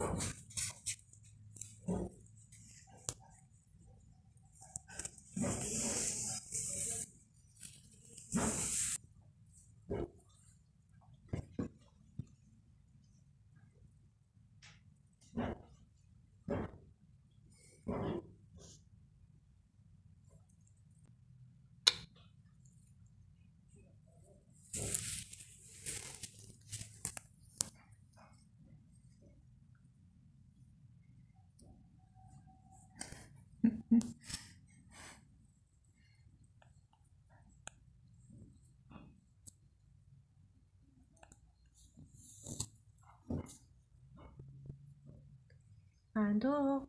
あ蛮多。